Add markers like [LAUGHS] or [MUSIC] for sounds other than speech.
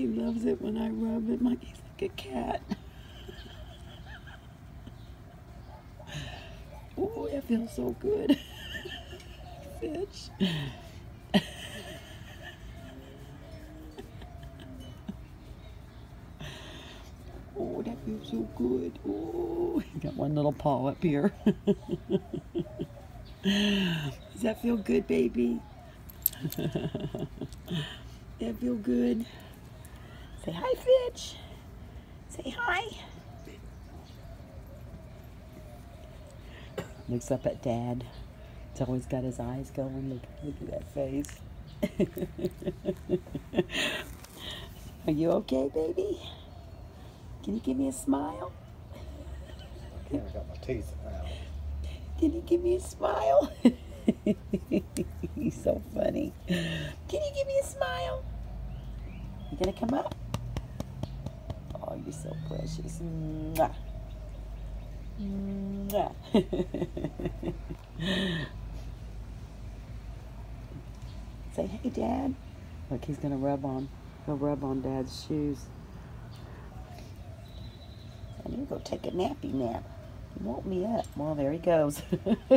He loves it when I rub him like he's like a cat. Oh, that feels so good. Fitch. oh, that feels so good. Oh, he got one little paw up here. Does that feel good, baby? that feel good? Say hi, Fitch. Say hi. Looks up at Dad. He's always got his eyes going. Look, look at that face. [LAUGHS] Are you okay, baby? Can you give me a smile? I got my teeth out. Can you give me a smile? [LAUGHS] He's so funny. Can you give me a smile? You gonna come up? So precious. Mwah. Mwah. [LAUGHS] Say hey, Dad. Look, he's gonna rub on. He'll rub on Dad's shoes. And to go take a nappy nap. He woke me up. Well, there he goes. [LAUGHS]